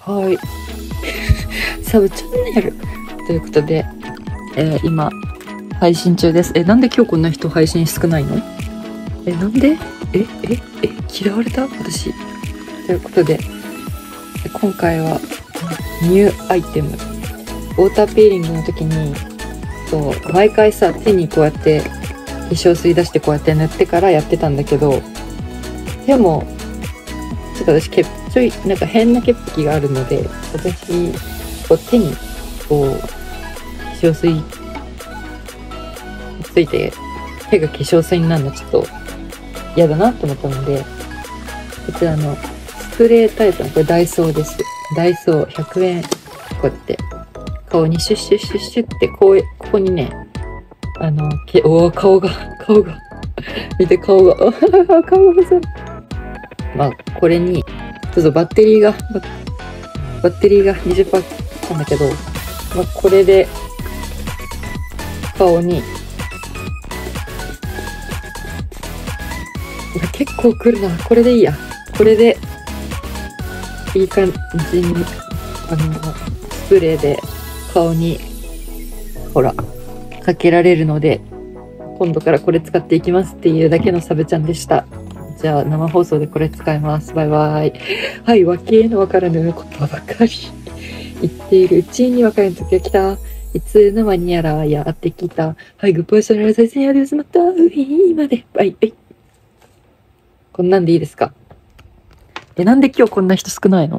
はい。サブチャンネル。ということで、えー今、配信中です。え、なんで今日こんな人配信少ないの？え、なんで？え、え、え、嫌われた？私。ということで、今回は、ニューアイテム。ウォーターピーリングの時に、そう、毎回さ、手にこうやって、化粧水出してこうやって塗ってからやってたんだけど、でも、ちょっと私、ちょい、なんか変な潔癖があるので、私、こう手に、こう、化粧水ついて、手が化粧水になるのちょっと嫌だなと思ったので、こちらのスプレータイプの、これダイソーです。ダイソー100円、こうやって、顔にシュッシュッシュッシュッって、こう、ここにね、あの、けお顔が、顔が、見て顔が、顔がさ、まあ、これに、ちょっとバッテリーが、バッテリーが20%なんだけど、まあ、これで、顔に、結構くるな。これでいいや。これで、いい感じに、あの、スプレーで顔に、ほら、かけられるので、今度からこれ使っていきますっていうだけのサブちゃんでした。じゃあ生放送でこれ使います。バイバイ。はい、訳のわからぬことばかり言っているうちに若い時が来た。いつの間にやらやってきた。はい、グッバイシャルラ再生やでまった。今で。バイバイ。こんなんでいいですか？え、なんで今日こんな人少ないの？